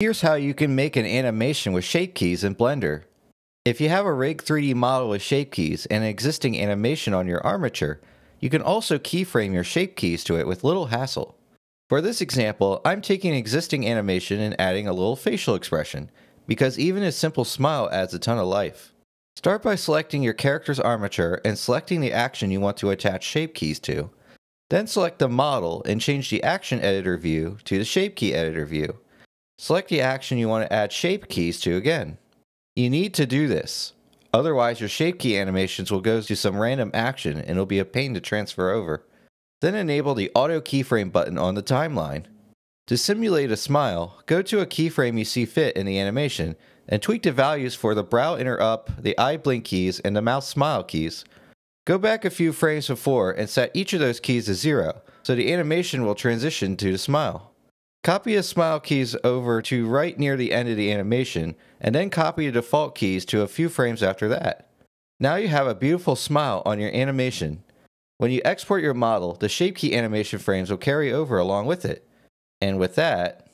Here's how you can make an animation with shape keys in Blender. If you have a Rig 3D model with shape keys and an existing animation on your armature, you can also keyframe your shape keys to it with little hassle. For this example, I'm taking an existing animation and adding a little facial expression, because even a simple smile adds a ton of life. Start by selecting your character's armature and selecting the action you want to attach shape keys to. Then select the model and change the action editor view to the shape key editor view. Select the action you want to add shape keys to again. You need to do this, otherwise your shape key animations will go to some random action and it'll be a pain to transfer over. Then enable the Auto Keyframe button on the timeline. To simulate a smile, go to a keyframe you see fit in the animation and tweak the values for the brow inner up, the eye blink keys, and the mouth smile keys. Go back a few frames before and set each of those keys to zero, so the animation will transition to the smile. Copy the smile keys over to right near the end of the animation, and then copy the default keys to a few frames after that. Now you have a beautiful smile on your animation. When you export your model, the shape key animation frames will carry over along with it. And with that,